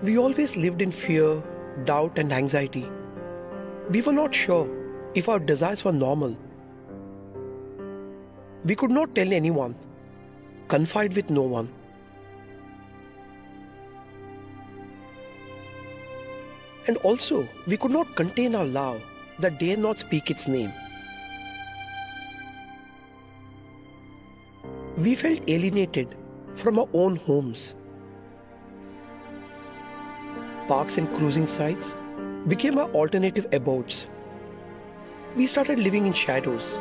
We always lived in fear, doubt, and anxiety. We were not sure if our desires were normal. We could not tell anyone, confide with no one. And also, we could not contain our love that dare not speak its name. We felt alienated from our own homes. Parks and cruising sites became our alternative abodes. We started living in shadows,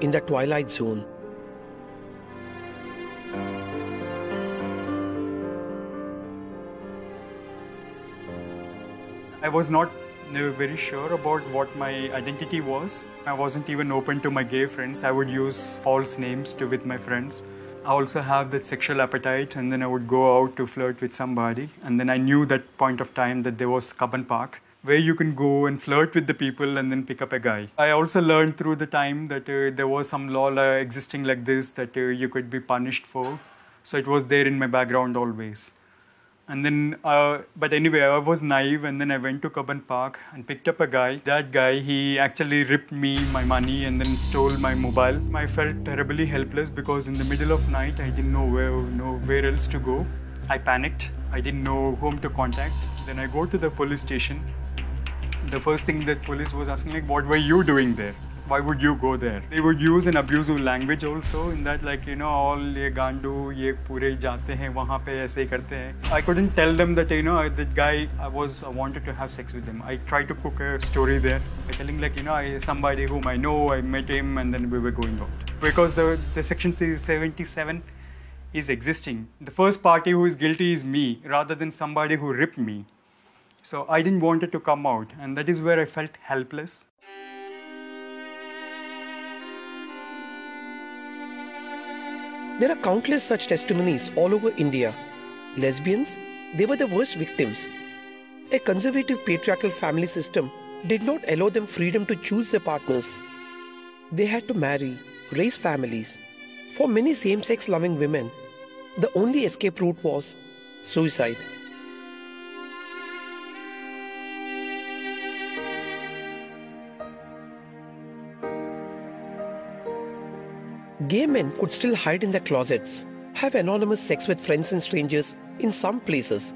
in the twilight zone. I was not very sure about what my identity was. I wasn't even open to my gay friends. I would use false names to with my friends. I also have that sexual appetite, and then I would go out to flirt with somebody. And then I knew that point of time that there was Cubbon Park, where you can go and flirt with the people and then pick up a guy. I also learned through the time that uh, there was some law uh, existing like this that uh, you could be punished for. So it was there in my background always. And then, uh, but anyway, I was naive, and then I went to Cubbon Park and picked up a guy. That guy, he actually ripped me my money and then stole my mobile. I felt terribly helpless because in the middle of night, I didn't know where, know where else to go. I panicked. I didn't know whom to contact. Then I go to the police station. The first thing that police was asking, like, what were you doing there? why would you go there? They would use an abusive language also in that like, you know, all ye gandu, ye pure jate hain, wahan pe aise karte hain. I couldn't tell them that, you know, that guy, I was, I wanted to have sex with him. I tried to cook a story there telling like, you know, I, somebody whom I know, I met him and then we were going out. Because the, the section 77 is existing. The first party who is guilty is me rather than somebody who ripped me. So I didn't want it to come out and that is where I felt helpless. There are countless such testimonies all over India. Lesbians, they were the worst victims. A conservative patriarchal family system did not allow them freedom to choose their partners. They had to marry, raise families. For many same sex loving women, the only escape route was suicide. Gay men could still hide in their closets, have anonymous sex with friends and strangers in some places.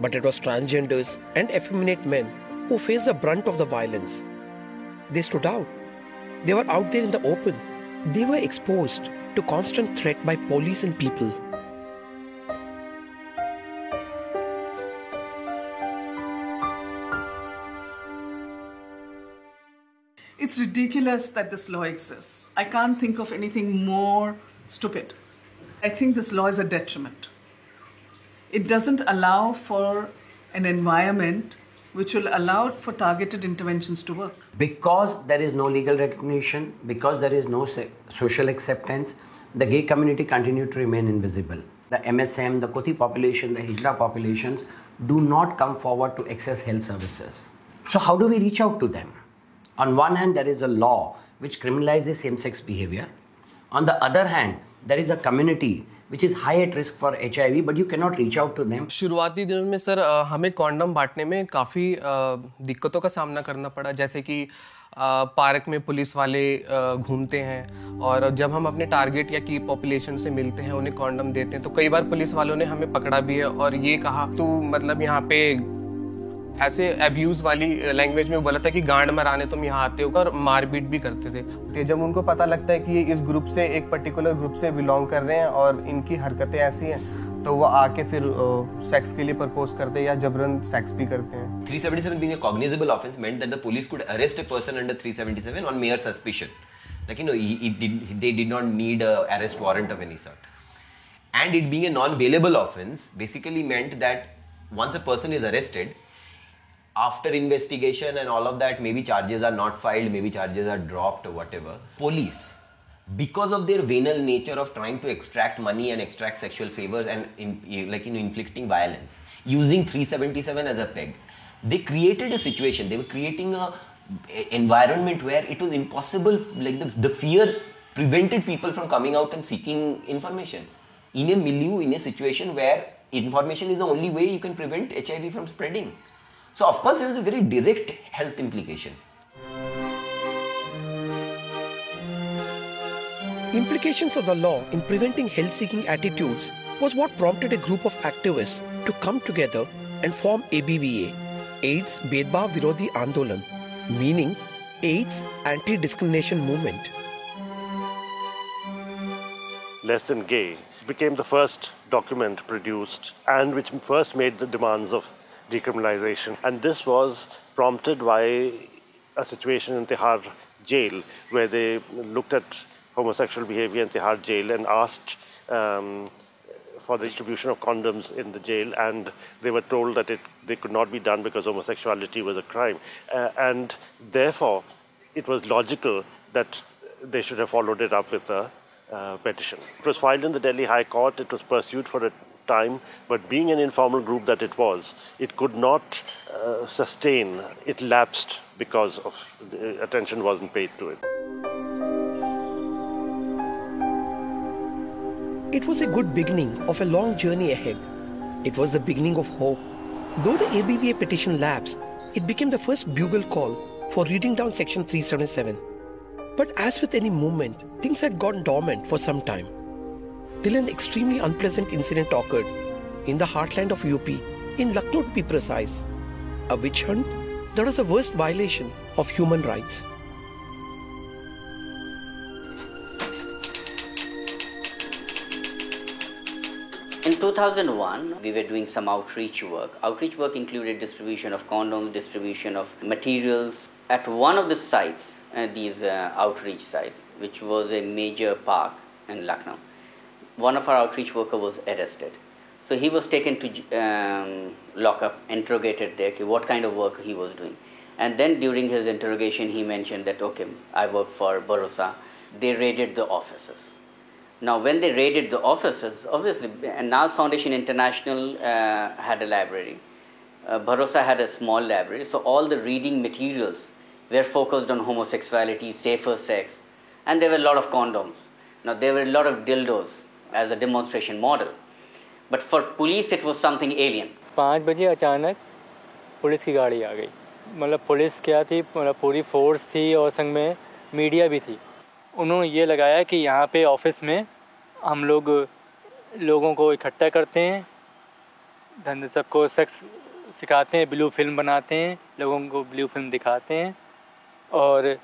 But it was transgenders and effeminate men who faced the brunt of the violence. They stood out. They were out there in the open. They were exposed to constant threat by police and people. It's ridiculous that this law exists. I can't think of anything more stupid. I think this law is a detriment. It doesn't allow for an environment which will allow for targeted interventions to work. Because there is no legal recognition, because there is no social acceptance, the gay community continue to remain invisible. The MSM, the Koti population, the Hijra populations do not come forward to access health services. So how do we reach out to them? On one hand, there is a law which criminalizes same sex behavior. On the other hand, there is a community which is high at risk for HIV, but you cannot reach out to them. शुरुआती दिनों में sir हमें condom बांटने में काफ़ी दिक्कतों का सामना करना पड़ा जैसे कि पार्क में पुलिस वाले घूमते हैं और जब हम अपने टारगेट या की पॉपुलेशन से मिलते हैं उन्हें कॉन्डम देते हैं तो कई बार पुलिस वालों ने हमें पकड़ा भी है और ये कहा तू मतलब यहाँ पे ऐसे अब्यूज वाली लैंग्वेज में बोला था कि गांड मराने तुम यहाँ आते हो मारपीट भी करते थे। तो जब उनको पता लगता है कि ये इस ग्रुप से, एक पर्टिकुलर ग्रुप से बिलोंग कर रहे हैं और इनकी हरकतें ऐसी हैं तो वो आके फिर सेक्स के लिए प्रपोज करते हैं या जबरन सेक्स भी करते हैं। 377 being a cognizable offence meant that the police could arrest person under 377 on mere suspicion like they did not need arrest warrant of any sort and it being non bailable offence basically meant that once a person is arrested after investigation and all of that, maybe charges are not filed, maybe charges are dropped or whatever. Police, because of their venal nature of trying to extract money and extract sexual favors and in, like in inflicting violence, using 377 as a peg, they created a situation. They were creating a, environment where it was impossible. Like the, the fear prevented people from coming out and seeking information in a milieu, in a situation where information is the only way you can prevent HIV from spreading. So, of course, there is a very direct health implication. Implications of the law in preventing health seeking attitudes was what prompted a group of activists to come together and form ABVA, AIDS Bhedbhav Virodhi Andolan, meaning AIDS Anti Discrimination Movement. Less Than Gay became the first document produced and which first made the demands of decriminalization. And this was prompted by a situation in Tihar jail where they looked at homosexual behavior in Tihar jail and asked um, for the distribution of condoms in the jail, and they were told that it they could not be done because homosexuality was a crime, uh, and therefore it was logical that they should have followed it up with a uh, petition. It was filed in the Delhi High Court. It was pursued for a time, but being an informal group that it was, it could not uh, sustain. It lapsed because of attention wasn't paid to it. It was a good beginning of a long journey ahead. It was the beginning of hope. Though the ABVA petition lapsed, it became the first bugle call for reading down Section 377. But as with any movement, things had gone dormant for some time. Till an extremely unpleasant incident occurred in the heartland of UP, in Lucknow to be precise. A witch hunt that was the worst violation of human rights. In 2001, we were doing some outreach work. Outreach work included distribution of condoms, distribution of materials. At one of the sites, uh, these uh, outreach sites, which was a major park in Lucknow, one of our outreach worker was arrested. So he was taken to um, lock up, interrogated there, okay, what kind of work he was doing. And then during his interrogation, he mentioned that, okay, I work for Bharosa. They raided the offices now, when they raided the offices, obviously, and Naz Foundation International uh, had a library. Uh, Bharosa had a small library, so all the reading materials were focused on homosexuality, safer sex, and there were a lot of condoms. Now, there were a lot of dildos as a demonstration model. But for police, it was something alien. पाँच बजे अचानक police की गाड़ी आ गई मतलब police क्या थी मतलब पूरी फोर्स थी और संग में मीडिया भी थी उन्होंने ये लगाया कि यहाँ पे ऑफ़िस में हम लोग लोगों को इकट्ठा करते हैं धंधे सबको सेक्स सिखाते हैं ब्लू फ़िल्म बनाते हैं लोगों को ब्लू फ़िल्म दिखाते हैं और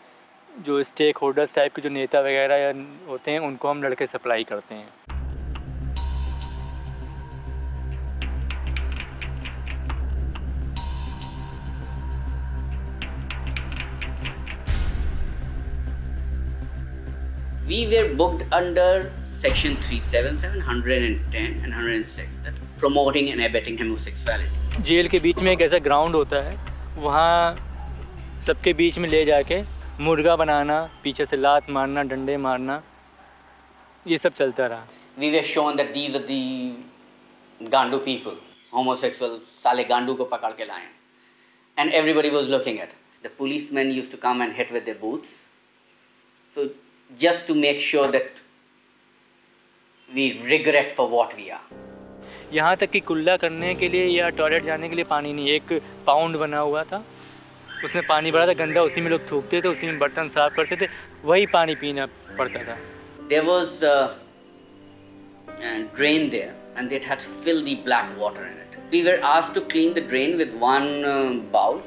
जो स्टेक होल्डर्स टाइप के जो नेता वगैरह होते हैं उनको हम लड़के सप्लाई करते हैं we were booked under section 377, 110 and 106 that promoting and abetting homosexuality. Jail के बीच में एक ऐसा ग्राउंड होता है वहाँ सबके बीच में ले जाके मुर्गा बनाना पीछे से लात मारना डंडे मारना ये सब चलता रहा We were shown that these are the Gandu people, homosexual, साले गांडू को पकड़ के लाए and everybody was looking at. The policemen used to come and hit with their boots. So just to make sure that we regret for what we are. यहाँ तक कि कुल्ला करने के लिए या टॉयलेट जाने के लिए पानी नहीं एक पाउंड बना हुआ था उसमें पानी भरा था गंदा उसी में लोग थूकते थे उसी में बर्तन साफ करते थे वही पानी पीना पड़ता था There was a, a drain there and it had filthy black water in it. We were asked to clean the drain with one uh, bowl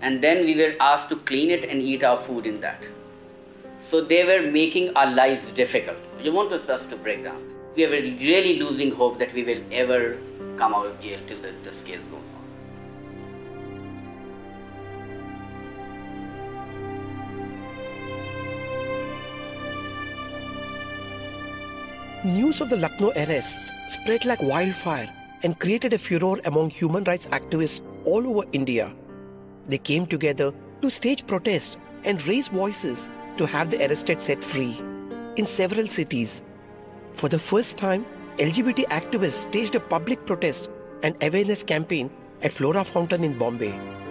and then we were asked to clean it and eat our food in that. so they were making our lives difficult. You want us to break down. We were really losing hope that we will ever come out of jail till the, this case goes on. News of the Lucknow arrests spread like wildfire and created a furor among human rights activists all over India. They came together to stage protests and raise voices to have the arrested set free. In several cities, for the first time, LGBT activists staged a public protest and awareness campaign at Flora Fountain in Bombay.